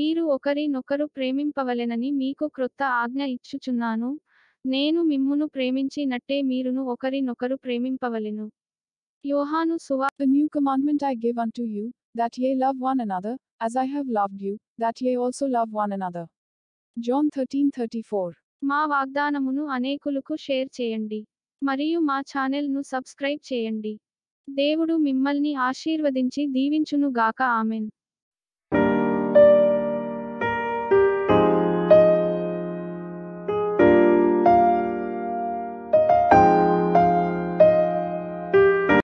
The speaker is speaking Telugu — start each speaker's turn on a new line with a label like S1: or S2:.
S1: మీరు ఒకరినొకరు ప్రేమింపవలెనని మీకు క్రొత్త ఆజ్ఞ ఇచ్చుచున్నాను. నేను మిమ్మును ప్రేమించినట్టే మీరును ఒకరినొకరు ప్రేమింపవలెను. యోహాను సువా
S2: A new commandment I give unto you, that ye love one another, as I have loved you, that ye also love one another. John 13:34.
S1: మా వాగ్దానమును అనేకులకు షేర్ చేయండి. మరియు మా ఛానెల్ను సబ్స్క్రైబ్ చేయండి. దేవుడు మిమ్మల్ని ఆశీర్వదించి దీవించును గాక ఆమెన్.